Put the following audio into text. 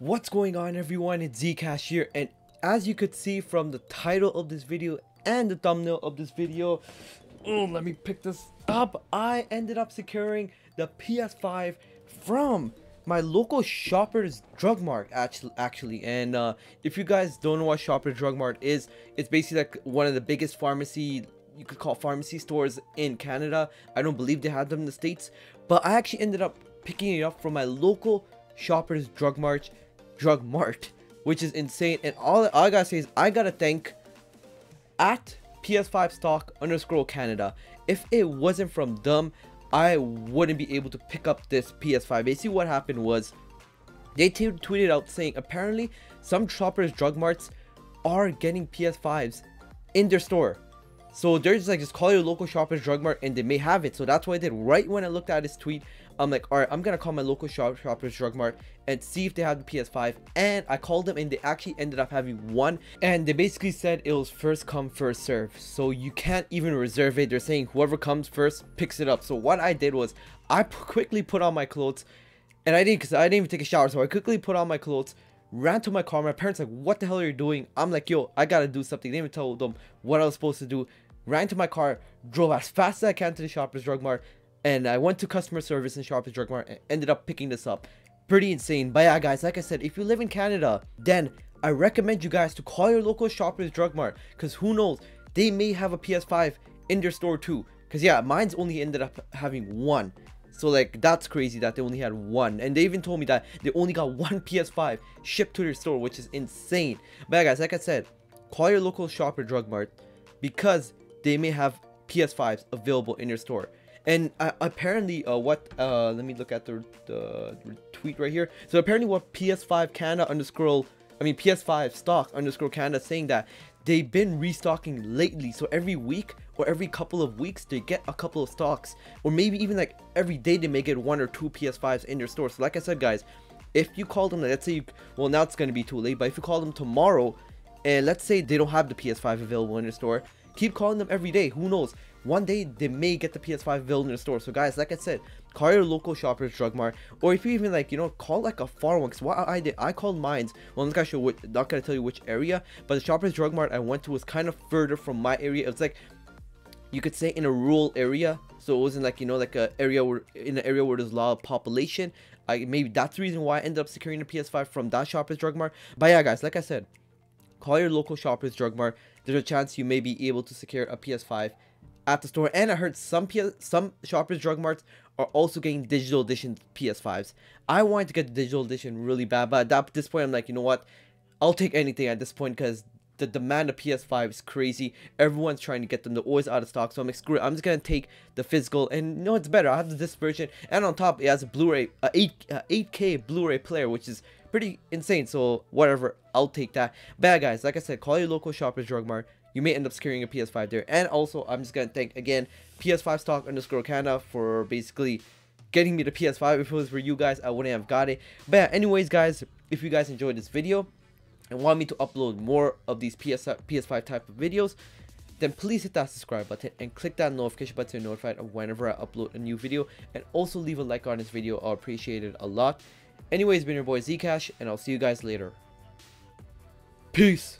What's going on everyone, it's ZKash here and as you could see from the title of this video and the thumbnail of this video, let me pick this up, I ended up securing the PS5 from my local Shoppers Drug Mart actually actually. And uh, if you guys don't know what Shoppers Drug Mart is, it's basically like one of the biggest pharmacy you could call pharmacy stores in Canada. I don't believe they have them in the States, but I actually ended up picking it up from my local Shoppers Drug Mart Drug Mart, which is insane. And all, all I gotta say is I gotta thank at PS5 stock underscore Canada. If it wasn't from them, I wouldn't be able to pick up this PS5. Basically, what happened was they tweeted out saying apparently some shoppers drug marts are getting PS5s in their store. So they're just like just call your local shoppers drug mart and they may have it. So that's what I did right when I looked at his tweet. I'm like, all right, I'm gonna call my local shop, Shoppers Drug Mart and see if they have the PS5. And I called them and they actually ended up having one. And they basically said it was first come, first serve. So you can't even reserve it. They're saying whoever comes first picks it up. So what I did was I quickly put on my clothes and I didn't because I didn't even take a shower. So I quickly put on my clothes, ran to my car. My parents like, what the hell are you doing? I'm like, yo, I gotta do something. They even told them what I was supposed to do. Ran to my car, drove as fast as I can to the Shoppers Drug Mart, and I went to customer service in Shoppers Drug Mart and ended up picking this up. Pretty insane. But yeah, guys, like I said, if you live in Canada, then I recommend you guys to call your local Shoppers Drug Mart because who knows, they may have a PS5 in their store too. Because yeah, mine's only ended up having one. So like that's crazy that they only had one. And they even told me that they only got one PS5 shipped to their store, which is insane. But yeah, guys, like I said, call your local shopper drug mart because they may have PS5s available in your store. And uh, apparently, uh, what, uh, let me look at the, the, tweet right here. So apparently what PS5 Canada underscore, I mean PS5 stock underscore Canada saying that they've been restocking lately. So every week or every couple of weeks, they get a couple of stocks. Or maybe even like every day they may get one or two PS5s in their store. So like I said, guys, if you call them, let's say, you, well now it's going to be too late, but if you call them tomorrow, and let's say they don't have the PS5 available in their store, keep calling them every day. Who knows? one day they may get the PS5 available in the store. So guys, like I said, call your local shoppers drug mart, or if you even like, you know, call like a far one. Cause what I did, I called mines. Well, I'm not gonna show which, not gonna tell you which area, but the shoppers drug mart I went to was kind of further from my area. It's like you could say in a rural area so it wasn't like you know like a area where in an area where there's a lot of population I maybe that's the reason why I ended up securing a PS5 from that shoppers drug mart but yeah guys like I said call your local shoppers drug mart there's a chance you may be able to secure a PS5 at the store. And I heard some PS some Shoppers Drug Marts are also getting digital edition PS5s. I wanted to get the digital edition really bad, but at this point, I'm like, you know what? I'll take anything at this point because the demand of PS5 is crazy. Everyone's trying to get them. They're always out of stock. So I'm like, screw it. I'm just to take the physical. And you know, it's better. I have the disc version. And on top, it has a Blu-ray, uh, 8, uh, 8K Blu-ray player, which is pretty insane. So whatever. I'll take that. Bad guys, like I said, call your local Shoppers Drug Mart you may end up securing a PS5 there. And also, I'm just to thank, again, PS5 stock underscore Canada for basically getting me the PS5. If it was for you guys, I wouldn't have got it. But yeah, anyways, guys, if you guys enjoyed this video and want me to upload more of these PS PS5 type of videos, then please hit that subscribe button and click that notification button to be notified of whenever I upload a new video. And also leave a like on this video. I'll appreciate it a lot. Anyways, it's been your boy ZKash, and I'll see you guys later. Peace.